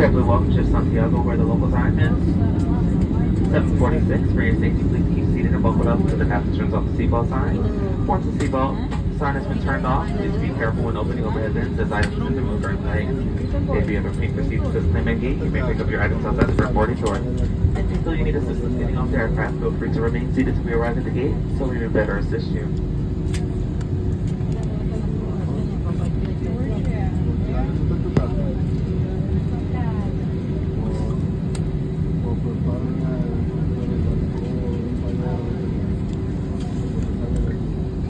JetBlue welcome to Santiago where the local time is 746. For your safety, please keep seated and buckled up to the captain turns off the seatbelt sign. Once the seatbelt sign has been turned off, please be careful when opening overhead bins as items should be moved during flight. If you have a pre-received system claim gate, you may pick up your items outside the front boarding door. If you feel you need assistance getting off the aircraft, feel free to remain seated until we arrive at the gate so we can better assist you.